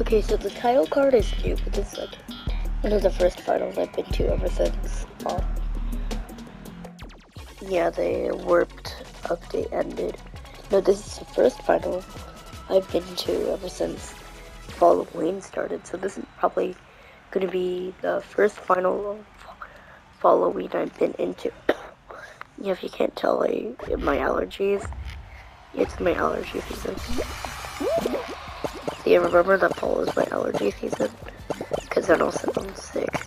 Okay, so the title card is new, but it's like one of the first finals I've been to ever since. Um, yeah, the warped update ended. No, this is the first final I've been to ever since Fall of Halloween started. So this is probably going to be the first final of Halloween I've been into. yeah, if you can't tell, I my allergies. It's my allergy season. Do you remember that fall is my allergy season? Because then I'll I'm sick.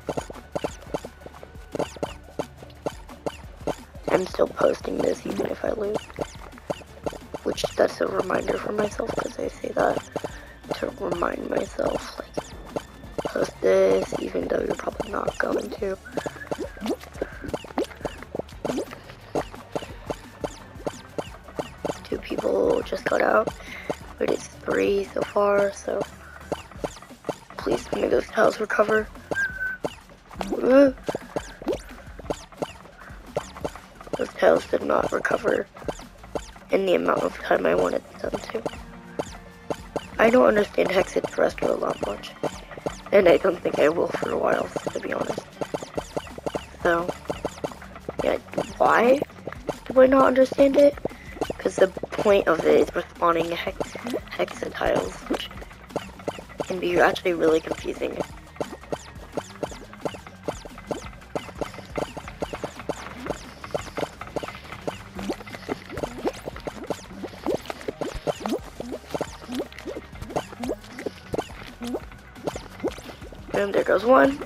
I'm still posting this even if I lose. Which, that's a reminder for myself because I say that to remind myself, like, post this even though you're probably not going to. Two people just got out but it's three so far, so please may those tiles recover. Those tiles did not recover in the amount of time I wanted them to. I don't understand Hex-a-Terrestrial that much, and I don't think I will for a while, to be honest. So, yeah, why do I not understand it? Because the point of it is respawning hex hexatiles, which can be actually really confusing. And there goes one.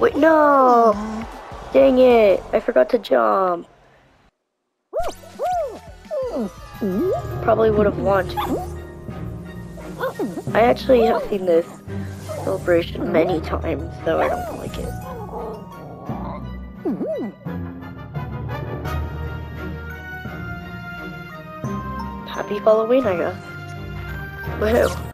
Wait, no! Dang it! I forgot to jump. Probably would have won. I actually have seen this celebration many times, though I don't like it. Happy Halloween, I guess. Woohoo.